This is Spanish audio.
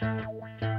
¡Gracias!